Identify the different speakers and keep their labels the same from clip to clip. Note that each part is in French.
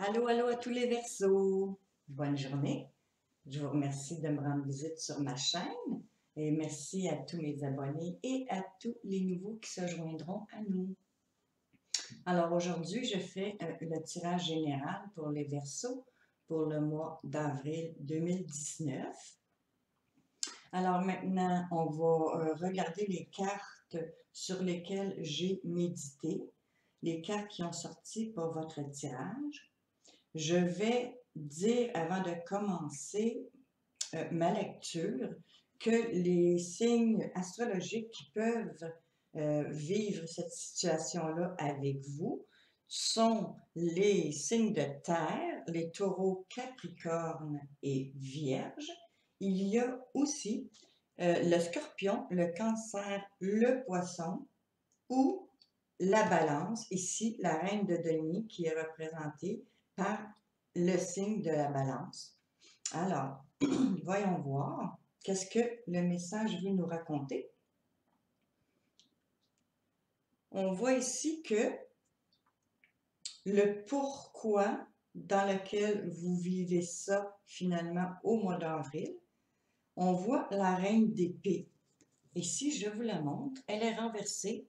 Speaker 1: Allô, allô à tous les Verseaux. Bonne journée. Je vous remercie de me rendre visite sur ma chaîne et merci à tous mes abonnés et à tous les nouveaux qui se joindront à nous. Alors aujourd'hui, je fais euh, le tirage général pour les Verseaux pour le mois d'avril 2019. Alors maintenant, on va euh, regarder les cartes sur lesquelles j'ai médité, les cartes qui ont sorti pour votre tirage. Je vais dire avant de commencer euh, ma lecture que les signes astrologiques qui peuvent euh, vivre cette situation-là avec vous sont les signes de terre, les taureaux, capricorne et vierge. Il y a aussi euh, le scorpion, le cancer, le poisson ou la balance, ici la reine de Denis qui est représentée par le signe de la balance. Alors, voyons voir qu'est-ce que le message veut nous raconter. On voit ici que le pourquoi dans lequel vous vivez ça finalement au mois d'avril, on voit la reine d'épée. Si je vous la montre, elle est renversée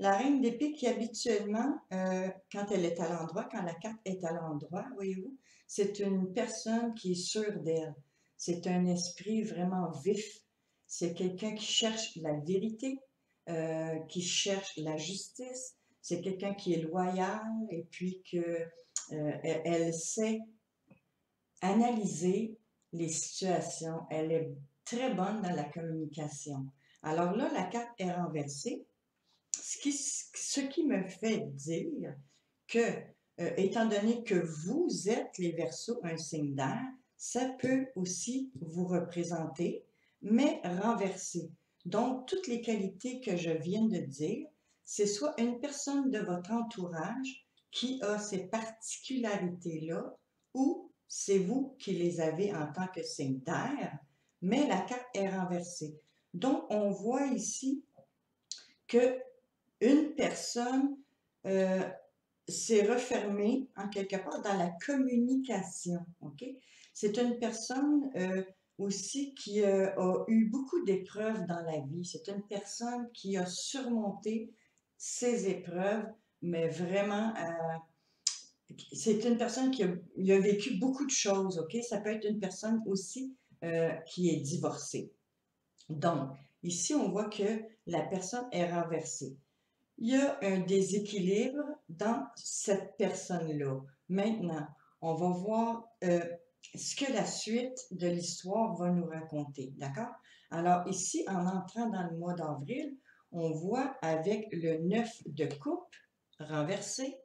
Speaker 1: la reine d'épée qui habituellement, euh, quand elle est à l'endroit, quand la carte est à l'endroit, voyez-vous, c'est une personne qui est sûre d'elle. C'est un esprit vraiment vif. C'est quelqu'un qui cherche la vérité, euh, qui cherche la justice. C'est quelqu'un qui est loyal et puis que euh, elle sait analyser les situations. Elle est très bonne dans la communication. Alors là, la carte est renversée ce qui, me fait dire que, euh, étant donné que vous êtes les versos un signe d'air, ça peut aussi vous représenter, mais renverser. Donc, toutes les qualités que je viens de dire, c'est soit une personne de votre entourage qui a ces particularités-là, ou c'est vous qui les avez en tant que signe d'air, mais la carte est renversée. Donc, on voit ici que une personne euh, s'est refermée en quelque part dans la communication. ok? C'est une personne euh, aussi qui euh, a eu beaucoup d'épreuves dans la vie. C'est une personne qui a surmonté ses épreuves, mais vraiment, c'est une personne qui a, a, vécu beaucoup de choses. ok? Ça peut être une personne aussi qui est divorcée. Donc, ici, on voit que la personne est renversée il y a un déséquilibre dans cette personne-là. Maintenant, on va voir euh, ce que la suite de l'histoire va nous raconter, d'accord? Alors ici, en entrant dans le mois d'avril, on voit avec le 9 de coupe renversé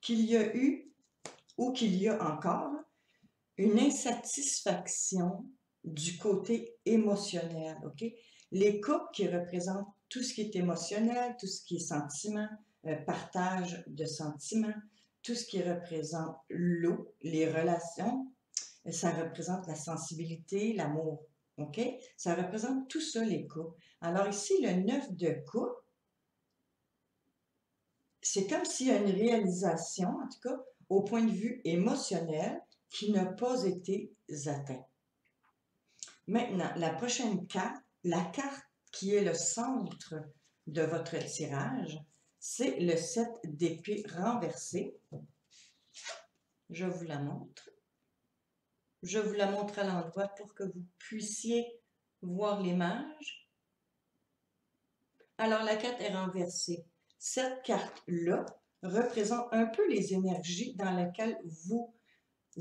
Speaker 1: qu'il y a eu ou qu'il y a encore une insatisfaction du côté émotionnel, OK? Les coupes qui représentent tout ce qui est émotionnel, tout ce qui est sentiment, euh, partage de sentiments, tout ce qui représente l'eau, les relations, euh, ça représente la sensibilité, l'amour. OK? Ça représente tout ça, les coups. Alors ici, le 9 de coups, c'est comme s'il y a une réalisation, en tout cas, au point de vue émotionnel, qui n'a pas été atteint. Maintenant, la prochaine carte, la carte qui est le centre de votre tirage, c'est le 7 d'épée renversé. Je vous la montre. Je vous la montre à l'endroit pour que vous puissiez voir l'image. Alors, la carte est renversée. Cette carte-là représente un peu les énergies dans lesquelles vous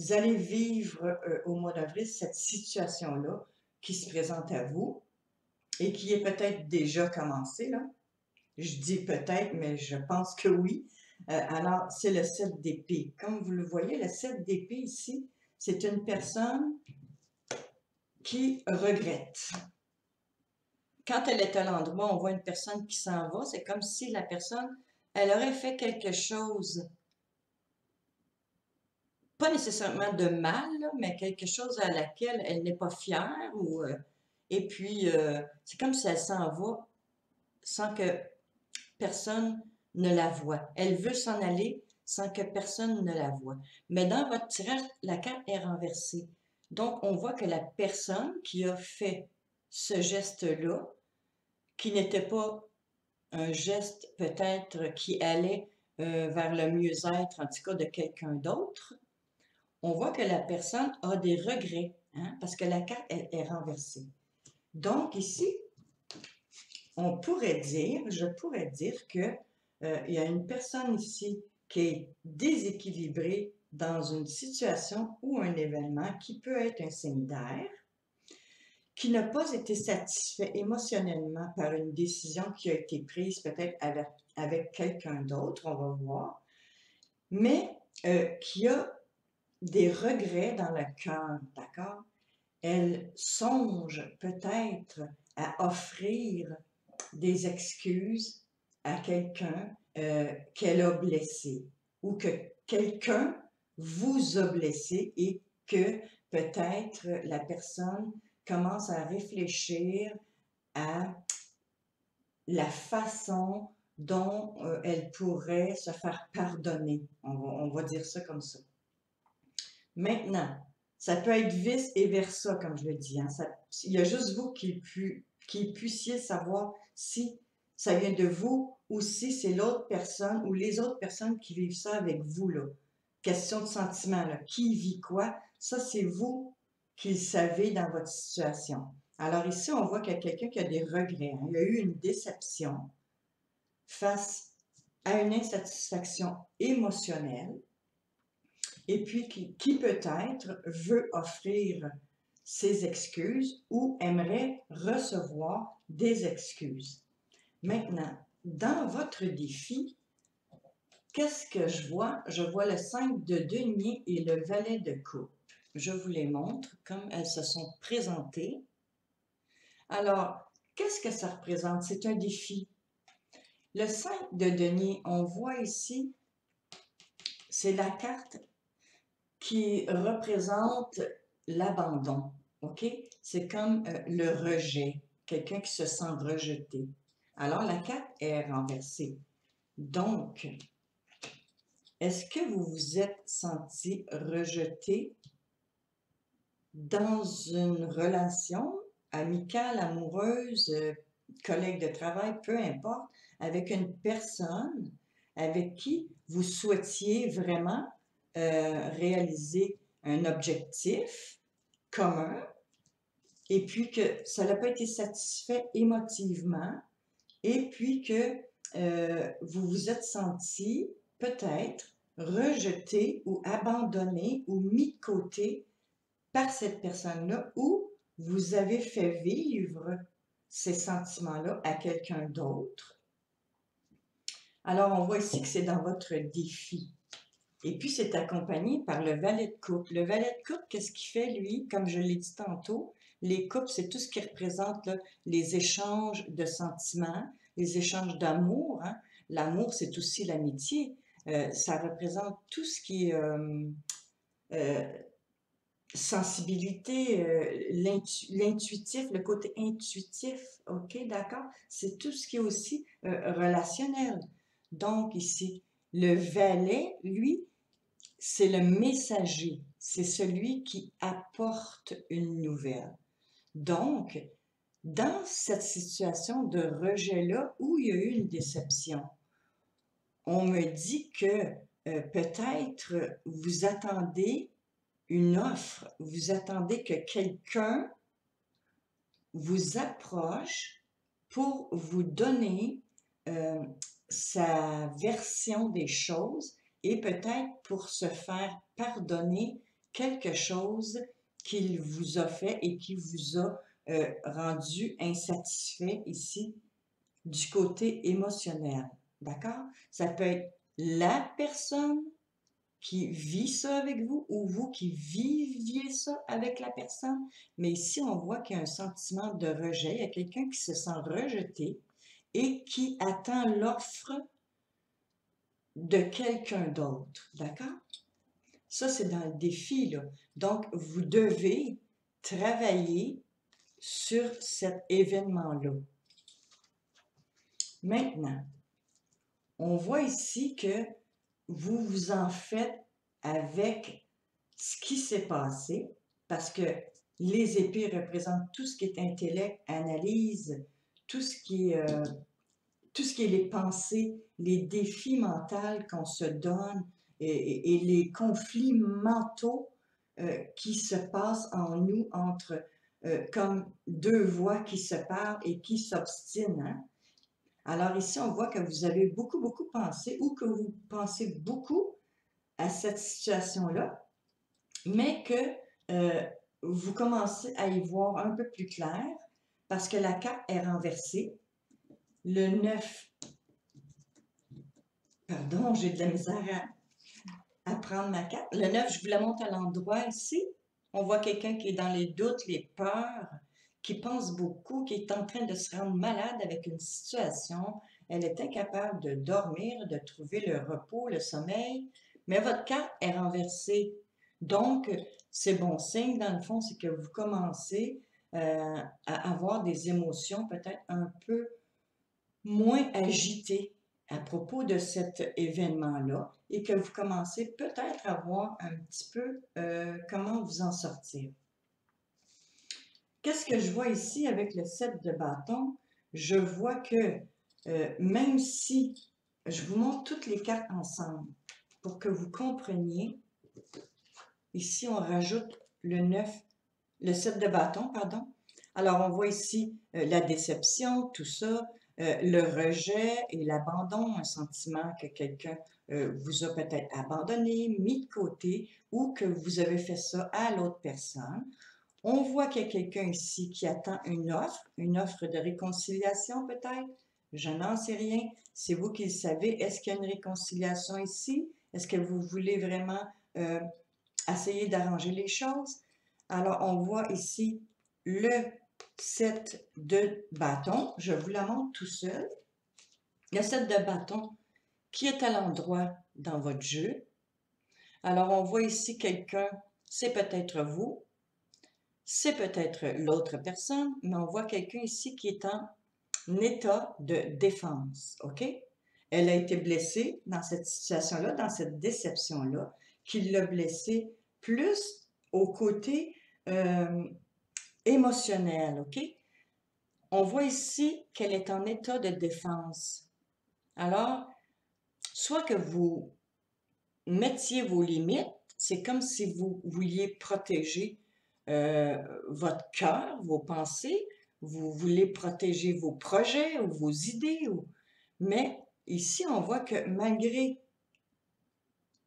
Speaker 1: allez vivre euh, au mois d'avril, cette situation-là qui se présente à vous et qui est peut-être déjà commencé, là. Je dis peut-être, mais je pense que oui. Euh, alors, c'est le 7 d'épée. Comme vous le voyez, le 7 d'épée ici, c'est une personne qui regrette. Quand elle est à l'endroit, on voit une personne qui s'en va, c'est comme si la personne, elle aurait fait quelque chose, pas nécessairement de mal, mais quelque chose à laquelle elle n'est pas fière ou... Euh, et puis, euh, c'est comme si elle s'en va sans que personne ne la voit. Elle veut s'en aller sans que personne ne la voie. Mais dans votre tirage, la carte est renversée. Donc, on voit que la personne qui a fait ce geste-là, qui n'était pas un geste peut-être qui allait euh, vers le mieux-être, en tout cas de quelqu'un d'autre, on voit que la personne a des regrets, hein, parce que la carte est renversée. Donc ici, on pourrait dire, je pourrais dire que euh, il y a une personne ici qui est déséquilibrée dans une situation ou un événement qui peut être un signe qui n'a pas été satisfait émotionnellement par une décision qui a été prise peut-être avec, avec quelqu'un d'autre, on va voir, mais euh, qui a des regrets dans le cœur, d'accord? Elle songe peut-être à offrir des excuses à quelqu'un euh, qu'elle a blessé ou que quelqu'un vous a blessé et que peut-être la personne commence à réfléchir à la façon dont euh, elle pourrait se faire pardonner. On va, dire ça comme ça. Maintenant, ça peut être vice et versa, comme je le dis. Hein. il y a juste vous qui, puissiez savoir si ça vient de vous ou si c'est l'autre personne ou les autres personnes qui vivent ça avec vous. Là. Question de sentiment, là. qui vit quoi, ça c'est vous qui le savez dans votre situation. Alors ici, on voit qu'il y a quelqu'un qui a des regrets. Hein. Il y a eu une déception face à une insatisfaction émotionnelle et puis qui, peut-être veut offrir ses excuses ou aimerait recevoir des excuses. Maintenant, dans votre défi, qu'est-ce que je vois? Je vois le 5 de denier et le valet de coupe. Je vous les montre comme elles se sont présentées. Alors, qu'est-ce que ça représente? C'est un défi. Le 5 de denier, on voit ici, c'est la carte qui représente l'abandon. OK? C'est comme euh, le rejet, quelqu'un qui se sent rejeté. Alors, la carte est renversée. Donc, est-ce que vous vous êtes senti rejeté dans une relation amicale, amoureuse, collègue de travail, peu importe, avec une personne avec qui vous souhaitiez vraiment euh, réaliser un objectif commun et puis que ça n'a pas été satisfait émotivement et puis que euh, vous vous êtes senti peut-être rejeté ou abandonné ou mis de côté par cette personne-là ou vous avez fait vivre ces sentiments-là à quelqu'un d'autre. Alors, on voit ici que c'est dans votre défi. Et puis, c'est accompagné par le valet de coupe. Le valet de coupe, qu'est-ce qu'il fait, lui? Comme je l'ai dit tantôt, les couples, c'est tout ce qui représente les échanges de sentiments, les échanges d'amour. Hein. L'amour, c'est aussi l'amitié. Euh, ça représente tout ce qui est euh, euh, sensibilité, l'intuitif, le côté intuitif. OK, d'accord? C'est tout ce qui est aussi relationnel. Donc, ici, le valet, lui, c'est le messager. C'est celui qui apporte une nouvelle. Donc, dans cette situation de rejet-là où il y a eu une déception, on me dit que euh, peut-être vous attendez une offre, vous attendez que quelqu'un vous approche pour vous donner euh, sa version des choses et peut-être pour se faire pardonner quelque chose qu'il vous a fait et qui vous a euh, rendu insatisfait ici du côté émotionnel. D'accord? Ça peut être la personne qui vit ça avec vous ou vous qui viviez ça avec la personne. Mais ici, on voit qu'il y a un sentiment de rejet. Il y a quelqu'un qui se sent rejeté et qui attend l'offre de quelqu'un d'autre. D'accord? Ça, c'est dans le défi. Donc, vous devez travailler sur cet événement-là. Maintenant, on voit ici que vous vous en faites avec ce qui s'est passé, parce que les épées représentent tout ce qui est intellect, analyse, tout ce qui est, euh, tout ce qui est les pensées, les défis mentaux qu'on se donne et, les conflits mentaux euh, qui se passent en nous entre euh, comme deux voix qui se parlent et qui s'obstinent. Hein. Alors ici, on voit que vous avez beaucoup, beaucoup pensé ou que vous pensez beaucoup à cette situation-là, mais que vous commencez à y voir un peu plus clair parce que la carte est renversée. Le 9, pardon, j'ai de la misère à, prendre ma carte. Le 9, je vous la montre à l'endroit ici. On voit quelqu'un qui est dans les doutes, les peurs, qui pense beaucoup, qui est en train de se rendre malade avec une situation. Elle est incapable de dormir, de trouver le repos, le sommeil, mais votre carte est renversée. Donc, c'est bon signe, dans le fond, c'est que vous commencez euh, à avoir des émotions peut-être un peu moins agitées à propos de cet événement-là et que vous commencez peut-être à voir un petit peu euh, comment vous en sortir. Qu'est-ce que je vois ici avec le 7 de bâton? Je vois que euh, même si je vous montre toutes les cartes ensemble pour que vous compreniez, ici on rajoute le 9 le 7 de bâton, pardon. Alors, on voit ici euh, la déception, tout ça, euh, le rejet et l'abandon, un sentiment que quelqu'un euh, vous a peut-être abandonné, mis de côté ou que vous avez fait ça à l'autre personne. On voit qu'il y a quelqu'un ici qui attend une offre, une offre de réconciliation peut-être. Je n'en sais rien. C'est vous qui le savez. Est-ce qu'il y a une réconciliation ici? Est-ce que vous voulez vraiment essayer d'arranger les choses? Alors, on voit ici le 7 de bâton. Je vous la montre tout seul. Le 7 de bâton qui est à l'endroit dans votre jeu. Alors, on voit ici quelqu'un, c'est peut-être vous, c'est peut-être l'autre personne, mais on voit quelqu'un ici qui est en état de défense, OK? Elle a été blessée dans cette situation-là, dans cette déception-là, qui l'a blessée plus au côté euh, émotionnel, OK? On voit ici qu'elle est en état de défense. Alors, soit que vous mettiez vos limites, c'est comme si vous vouliez protéger euh, votre cœur, vos pensées, vous voulez protéger vos projets ou vos idées, mais ici, on voit que malgré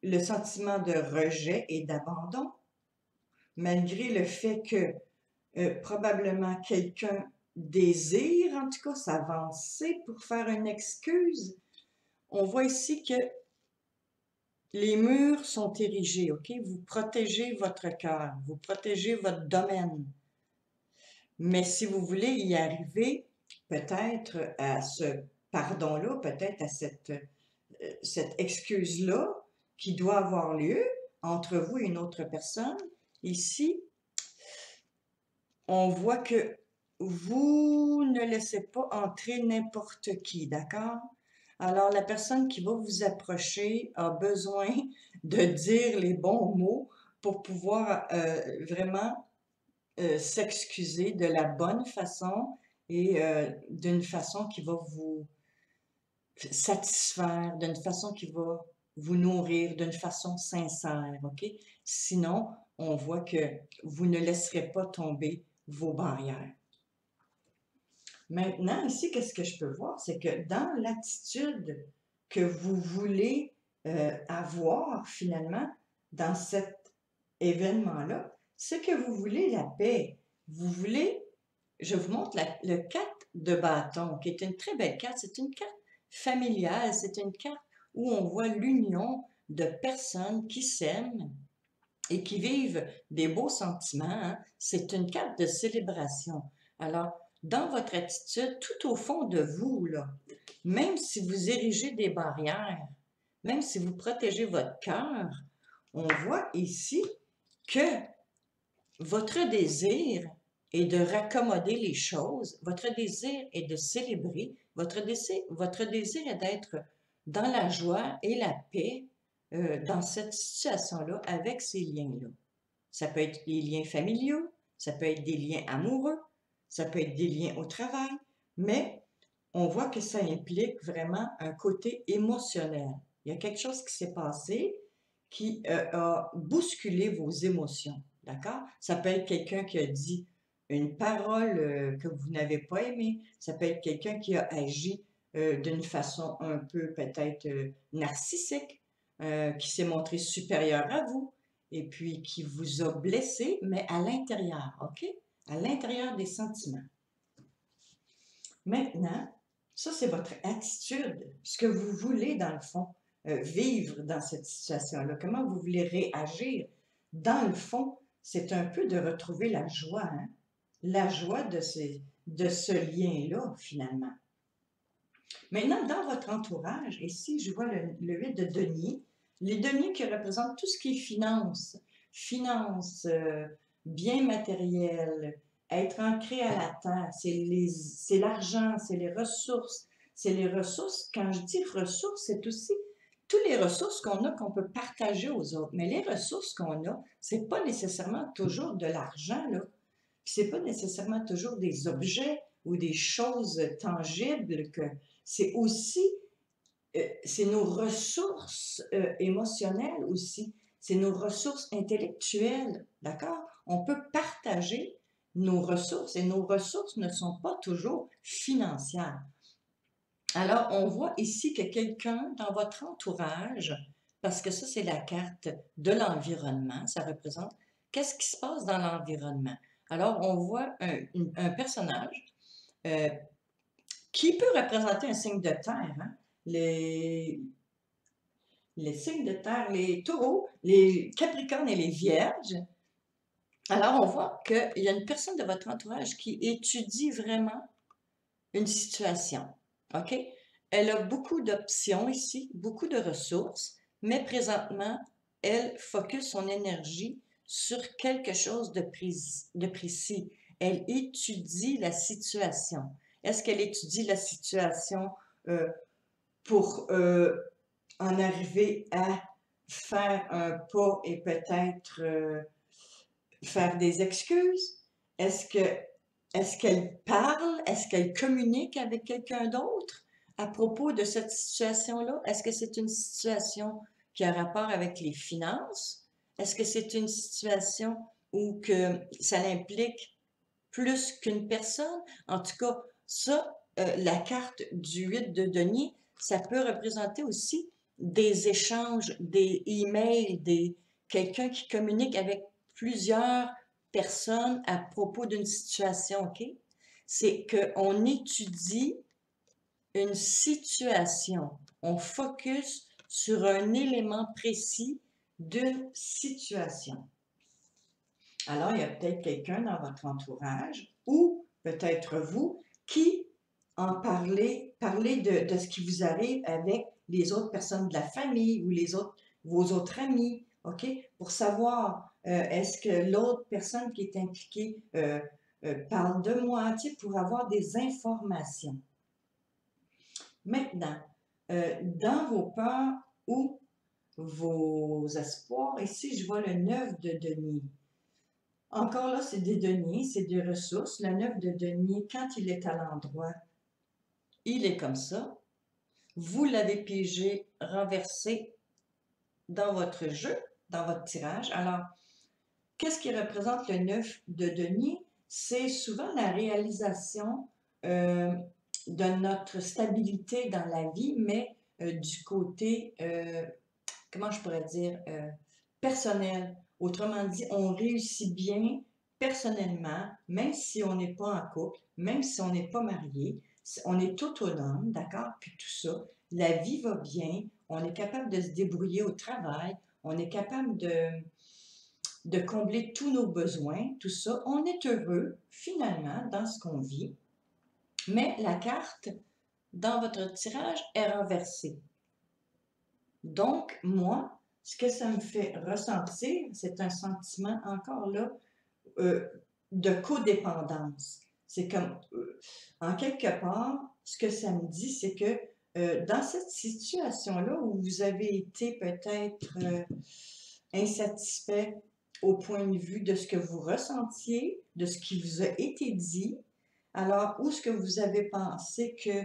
Speaker 1: le sentiment de rejet et d'abandon, malgré le fait que euh, probablement quelqu'un désire, en tout cas, s'avancer pour faire une excuse, on voit ici que les murs sont érigés, OK? Vous protégez votre cœur, vous protégez votre domaine. Mais si vous voulez y arriver, peut-être à ce pardon-là, peut-être à cette, euh, cette excuse-là qui doit avoir lieu entre vous et une autre personne, Ici, on voit que vous ne laissez pas entrer n'importe qui, d'accord? Alors, la personne qui va vous approcher a besoin de dire les bons mots pour pouvoir euh, vraiment euh, s'excuser de la bonne façon et euh, d'une façon qui va vous satisfaire, d'une façon qui va vous nourrir, d'une façon sincère, OK? Sinon, on voit que vous ne laisserez pas tomber vos barrières. Maintenant, ici, qu'est-ce que je peux voir? C'est que dans l'attitude que vous voulez euh, avoir finalement dans cet événement-là, c'est que vous voulez la paix. Vous voulez, je vous montre le 4 de bâton, qui est une très belle carte. C'est une carte familiale, c'est une carte où on voit l'union de personnes qui s'aiment, et qui vivent des beaux sentiments, hein, c'est une carte de célébration. Alors, dans votre attitude, tout au fond de vous, là, même si vous érigez des barrières, même si vous protégez votre cœur, on voit ici que votre désir est de raccommoder les choses, votre désir est de célébrer, votre désir, votre désir est d'être dans la joie et la paix euh, dans cette situation-là avec ces liens-là. Ça peut être des liens familiaux, ça peut être des liens amoureux, ça peut être des liens au travail, mais on voit que ça implique vraiment un côté émotionnel. Il y a quelque chose qui s'est passé qui euh, a bousculé vos émotions. D'accord? Ça peut être quelqu'un qui a dit une parole euh, que vous n'avez pas aimée. Ça peut être quelqu'un qui a agi d'une façon un peu peut-être narcissique, qui s'est montré supérieur à vous et puis qui vous a blessé, mais à l'intérieur, OK? À l'intérieur des sentiments. Maintenant, ça, c'est votre attitude, ce que vous voulez, dans le fond, euh, vivre dans cette situation-là, comment vous voulez réagir? Dans le fond, c'est un peu de retrouver la joie, hein? la joie de, de ce lien-là, finalement. Maintenant, dans votre entourage, ici, je vois le, le 8 de denier, les deniers qui représentent tout ce qui est finance, finance, euh, biens matériels, être ancré à la terre, c'est l'argent, c'est les ressources. C'est les ressources, quand je dis ressources, c'est aussi toutes les ressources qu'on a qu'on peut partager aux autres. Mais les ressources qu'on a, c'est pas nécessairement toujours de l'argent, là. c'est pas nécessairement toujours des objets ou des choses tangibles que c'est aussi c'est nos ressources euh, émotionnelles aussi, c'est nos ressources intellectuelles, d'accord? On peut partager nos ressources et nos ressources ne sont pas toujours financières. Alors, on voit ici que quelqu'un dans votre entourage, parce que ça, c'est la carte de l'environnement, ça représente qu'est-ce qui se passe dans l'environnement? Alors, on voit un, personnage euh, qui peut représenter un signe de terre, hein? Les, signes de terre, les taureaux, les capricornes et les vierges, alors on voit qu'il y a une personne de votre entourage qui étudie vraiment une situation. OK? Elle a beaucoup d'options ici, beaucoup de ressources, mais présentement, elle focus son énergie sur quelque chose de, de précis. Elle étudie la situation. Est-ce qu'elle étudie la situation euh, pour euh, en arriver à faire un pas et peut-être euh, faire des excuses? Est-ce que est-ce qu'elle parle? Est-ce qu'elle communique avec quelqu'un d'autre à propos de cette situation-là? Est-ce que c'est une situation qui a rapport avec les finances? Est-ce que c'est une situation où que ça implique plus qu'une personne? En tout cas, ça, euh, la carte du 8 de denier, ça peut représenter aussi des échanges, des emails, des quelqu'un qui communique avec plusieurs personnes à propos d'une situation, OK? C'est qu'on étudie une situation. On focus sur un élément précis de situation. Alors, il y a peut-être quelqu'un dans votre entourage ou peut-être vous qui en parler, parler de, ce qui vous arrive avec les autres personnes de la famille ou les autres, vos autres amis, OK? Pour savoir, euh, est-ce que l'autre personne qui est impliquée euh, euh, parle de moi, tu sais, pour avoir des informations. Maintenant, dans vos peurs ou vos espoirs, ici, je vois le 9 de denier. Encore là, c'est des deniers, c'est des ressources. Le 9 de denier, quand il est à l'endroit il est comme ça. Vous l'avez piégé, renversé dans votre jeu, dans votre tirage. Alors, qu'est-ce qui représente le 9 de denier? C'est souvent la réalisation euh, de notre stabilité dans la vie, mais euh, du côté, euh, comment je pourrais dire, personnel. Autrement dit, on réussit bien personnellement, même si on n'est pas en couple, même si on n'est pas marié, on est autonome, d'accord? Puis tout ça, la vie va bien, on est capable de se débrouiller au travail, on est capable de, combler tous nos besoins, tout ça. On est heureux, finalement, dans ce qu'on vit. Mais la carte, dans votre tirage, est renversée. Donc, moi, ce que ça me fait ressentir, c'est un sentiment encore là euh, de codépendance. C'est comme, euh, en quelque part, ce que ça me dit, c'est que euh, dans cette situation-là où vous avez été peut-être euh, insatisfait au point de vue de ce que vous ressentiez, de ce qui vous a été dit, alors où est-ce que vous avez pensé que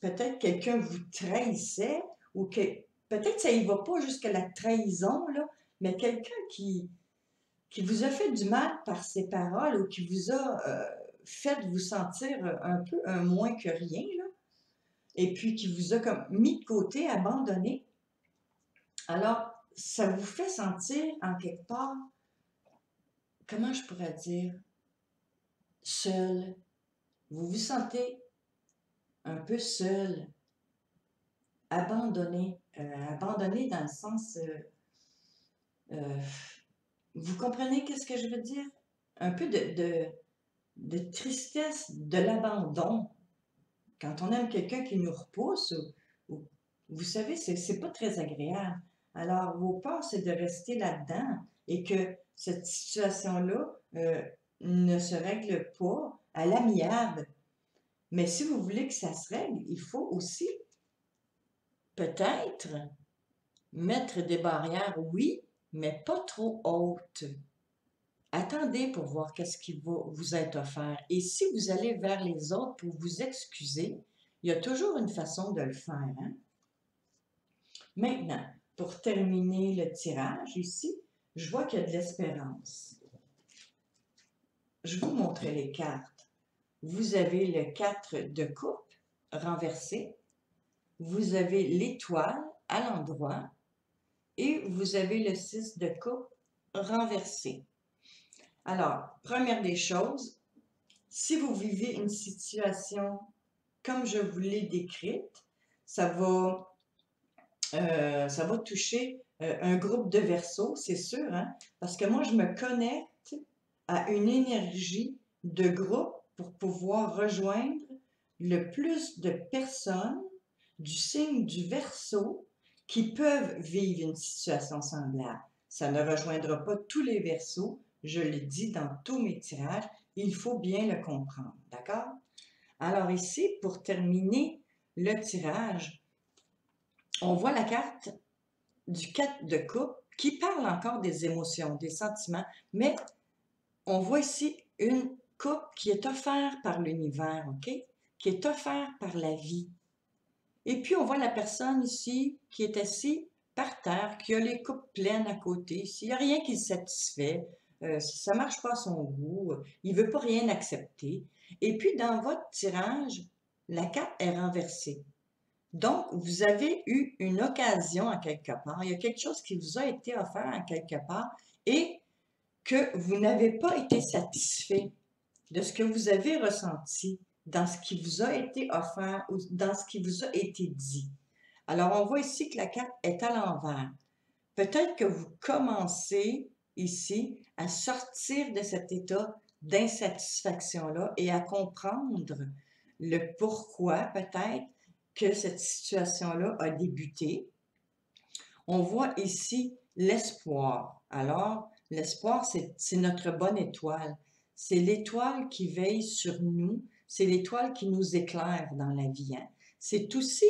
Speaker 1: peut-être quelqu'un vous trahissait ou que peut-être ça y va pas jusqu'à la trahison, là, mais quelqu'un qui, qui vous a fait du mal par ses paroles ou qui vous a fait vous sentir un peu moins que rien, et puis qui vous a comme mis de côté, abandonné, alors ça vous fait sentir en quelque part, comment je pourrais dire, seul? Vous vous sentez un peu seul, abandonné, euh, abandonné dans le sens, euh, euh, vous comprenez qu'est-ce que je veux dire? Un peu de, de tristesse de l'abandon, quand on aime quelqu'un qui nous repousse, vous savez, c'est pas très agréable. Alors, vos peurs, c'est de rester là-dedans et que cette situation-là euh, ne se règle pas à l'amiable. Mais si vous voulez que ça se règle, il faut aussi peut-être mettre des barrières, oui, mais pas trop hautes. Attendez pour voir qu'est-ce qui va vous être offert. Et si vous allez vers les autres pour vous excuser, il y a toujours une façon de le faire. Hein? Maintenant, pour terminer le tirage ici, je vois qu'il y a de l'espérance. Je vous montrer les cartes. Vous avez le 4 de coupe renversé. Vous avez l'étoile à l'endroit. Et vous avez le 6 de coupe renversé. Alors, première des choses, si vous vivez une situation comme je vous l'ai décrite, ça va, euh, ça va toucher euh, un groupe de versos, c'est sûr, hein? parce que moi, je me connecte à une énergie de groupe pour pouvoir rejoindre le plus de personnes du signe du verso qui peuvent vivre une situation semblable. Ça ne rejoindra pas tous les versos, je le dis dans tous mes tirages, il faut bien le comprendre, d'accord? Alors ici, pour terminer le tirage, on voit la carte du 4 de coupe qui parle encore des émotions, des sentiments, mais on voit ici une coupe qui est offerte par l'univers, OK? Qui est offerte par la vie. Et puis on voit la personne ici qui est assise par terre, qui a les coupes pleines à côté. S'il n'y a rien qui le satisfait, euh, ça ne marche pas à son goût, il ne veut pas rien accepter. Et puis, dans votre tirage, la carte est renversée. Donc, vous avez eu une occasion à quelque part. Il y a quelque chose qui vous a été offert à quelque part et que vous n'avez pas été satisfait de ce que vous avez ressenti dans ce qui vous a été offert ou dans ce qui vous a été dit. Alors, on voit ici que la carte est à l'envers. Peut-être que vous commencez ici à sortir de cet état d'insatisfaction-là et à comprendre le pourquoi peut-être que cette situation-là a débuté. On voit ici l'espoir. Alors, l'espoir, c'est notre bonne étoile. C'est l'étoile qui veille sur nous. C'est l'étoile qui nous éclaire dans la vie. Hein. C'est aussi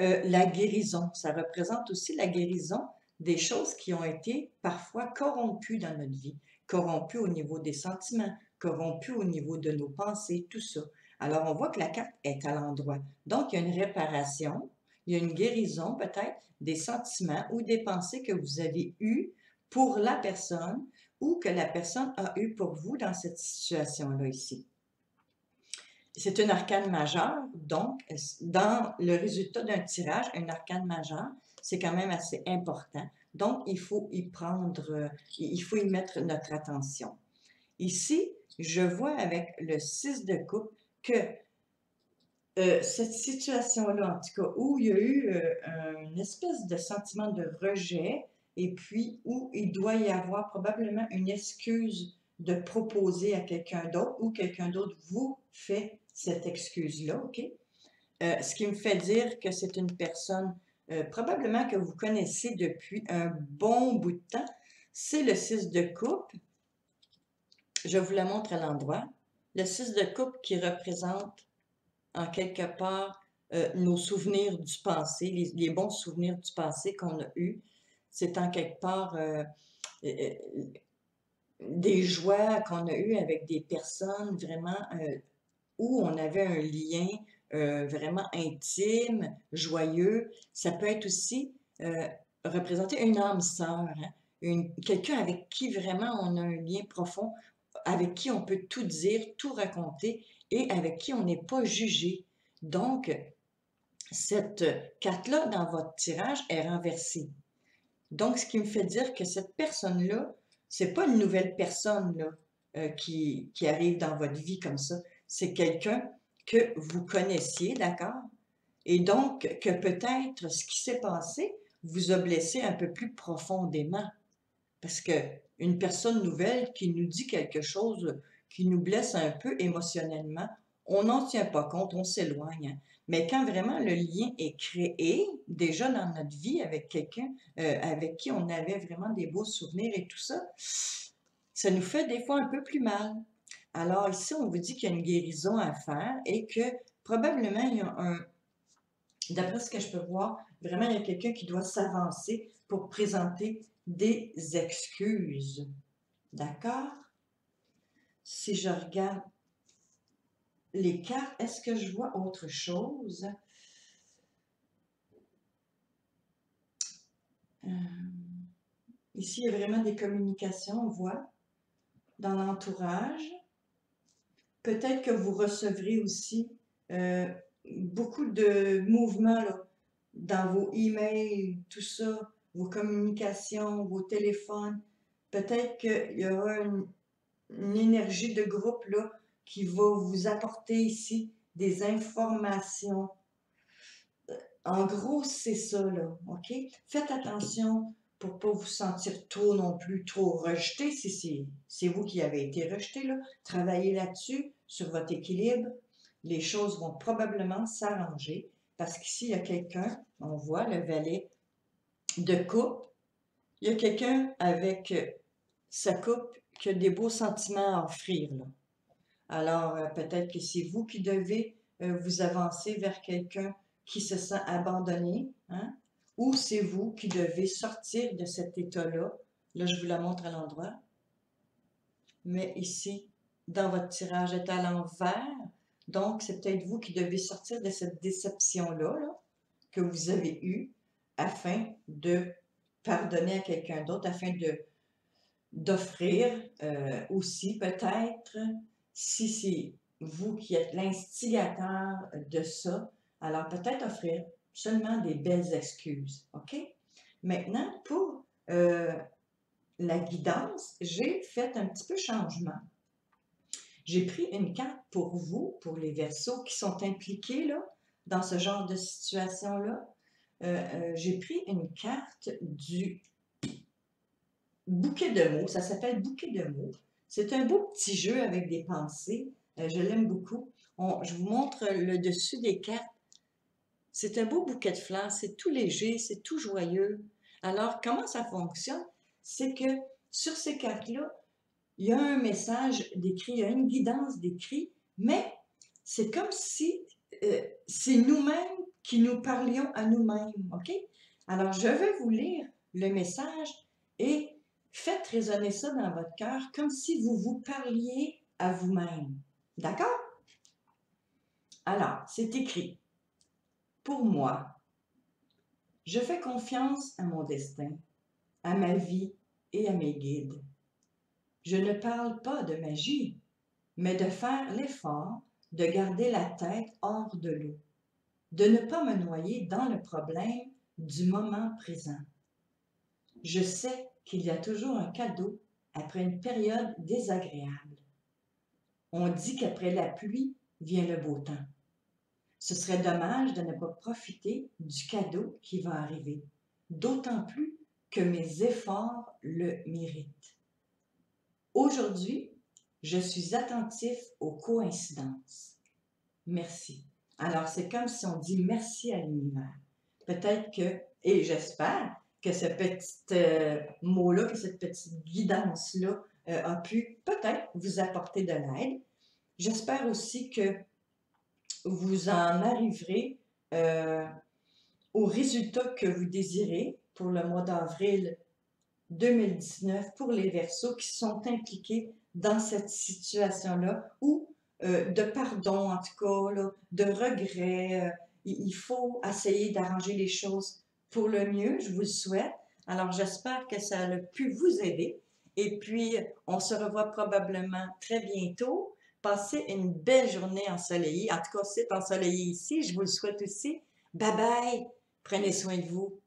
Speaker 1: euh, la guérison. Ça représente aussi la guérison des choses qui ont été parfois corrompues dans notre vie, corrompues au niveau des sentiments, corrompues au niveau de nos pensées, tout ça. Alors, on voit que la carte est à l'endroit. Donc, il y a une réparation, il y a une guérison peut-être des sentiments ou des pensées que vous avez eues pour la personne ou que la personne a eu pour vous dans cette situation-là ici. C'est un arcane majeur, donc dans le résultat d'un tirage, un arcane majeur, c'est quand même assez important. Donc, il faut y prendre, euh, il faut y mettre notre attention. Ici, je vois avec le 6 de coupe que euh, cette situation-là, en tout cas, où il y a eu euh, une espèce de sentiment de rejet, et puis où il doit y avoir probablement une excuse de proposer à quelqu'un d'autre ou quelqu'un d'autre vous fait cette excuse-là, OK? ce qui me fait dire que c'est une personne euh, probablement que vous connaissez depuis un bon bout de temps, c'est le 6 de coupe. Je vous la montre à l'endroit. Le 6 de coupe qui représente en quelque part euh, nos souvenirs du passé, les, bons souvenirs du passé qu'on a eus. C'est en quelque part euh, des joies qu'on a eues avec des personnes vraiment où on avait un lien vraiment intime, joyeux. Ça peut être aussi représenter une âme sœur, hein, quelqu'un avec qui vraiment on a un lien profond, avec qui on peut tout dire, tout raconter et avec qui on n'est pas jugé. Donc, cette carte-là dans votre tirage est renversée. Donc, ce qui me fait dire que cette personne-là, c'est pas une nouvelle personne là, euh, qui, qui arrive dans votre vie comme ça. C'est quelqu'un que vous connaissiez, d'accord? Et donc, que peut-être ce qui s'est passé vous a blessé un peu plus profondément. Parce que une personne nouvelle qui nous dit quelque chose qui nous blesse un peu émotionnellement, on n'en tient pas compte, on s'éloigne. Mais quand vraiment le lien est créé, déjà dans notre vie avec quelqu'un euh, avec qui on avait vraiment des beaux souvenirs et tout ça, ça nous fait des fois un peu plus mal. Alors ici, on vous dit qu'il y a une guérison à faire et que probablement il y a un, d'après ce que je peux voir, vraiment il y a quelqu'un qui doit s'avancer pour présenter des excuses. D'accord? Si je regarde les cartes, est-ce que je vois autre chose? Euh, ici, il y a vraiment des communications, on voit, dans l'entourage. Peut-être que vous recevrez aussi euh, beaucoup de mouvements dans vos emails, tout ça, vos communications, vos téléphones. Peut-être qu'il y aura une, une énergie de groupe là, qui va vous apporter ici des informations. Euh, en gros, c'est ça, là, OK? Faites attention pour ne pas vous sentir trop non plus, trop rejeté, si c'est vous qui avez été rejeté, là. Travaillez là-dessus, sur votre équilibre. Les choses vont probablement s'arranger parce qu'ici, il y a quelqu'un, on voit le valet de coupe. Il y a quelqu'un avec sa coupe qui a des beaux sentiments à offrir. Alors, euh, peut-être que c'est vous qui devez euh, vous avancer vers quelqu'un qui se sent abandonné, hein? Ou c'est vous qui devez sortir de cet état-là? Là, je vous la montre à l'endroit. Mais ici, dans votre tirage est à l'envers. Donc, c'est peut-être vous qui devez sortir de cette déception-là que vous avez eue afin de pardonner à quelqu'un d'autre, afin de d'offrir euh, aussi peut-être si c'est vous qui êtes l'instigateur de ça, alors peut-être offrir seulement des belles excuses. OK? Maintenant, pour euh, la guidance, j'ai fait un petit peu changement. J'ai pris une carte pour vous, pour les versos qui sont impliqués là, dans ce genre de situation-là. Euh, euh, j'ai pris une carte du bouquet de mots. Ça s'appelle bouquet de mots. C'est un beau petit jeu avec des pensées. Je l'aime beaucoup. je vous montre le dessus des cartes. C'est un beau bouquet de fleurs. C'est tout léger, c'est tout joyeux. Alors, comment ça fonctionne? C'est que sur ces cartes-là, il y a un message décrit, il y a une guidance décrit, mais c'est comme si euh, c'est nous-mêmes qui nous parlions à nous-mêmes, OK? Alors, je vais vous lire le message et Faites résonner ça dans votre cœur comme si vous vous parliez à vous-même. D'accord? Alors, c'est écrit. Pour moi, je fais confiance à mon destin, à ma vie et à mes guides. Je ne parle pas de magie, mais de faire l'effort de garder la tête hors de l'eau, de ne pas me noyer dans le problème du moment présent. Je sais qu'il y a toujours un cadeau après une période désagréable. On dit qu'après la pluie vient le beau temps. Ce serait dommage de ne pas profiter du cadeau qui va arriver, d'autant plus que mes efforts le méritent. Aujourd'hui, je suis attentif aux coïncidences. Merci. Alors, c'est comme si on dit merci à l'univers. Peut-être que, et j'espère que ce petit euh, mot-là, que cette petite guidance-là euh, a pu peut-être vous apporter de l'aide. J'espère aussi que vous en arriverez euh, au résultat que vous désirez pour le mois d'avril 2019 pour les versos qui sont impliqués dans cette situation-là ou euh, de pardon, en tout cas, de regret. Euh, il faut essayer d'arranger les choses pour le mieux, je vous le souhaite. Alors, j'espère que ça a pu vous aider. Et puis, on se revoit probablement très bientôt. Passez une belle journée ensoleillée. En tout cas, c'est ensoleillé ici. Je vous le souhaite aussi. Bye bye. Prenez soin de vous.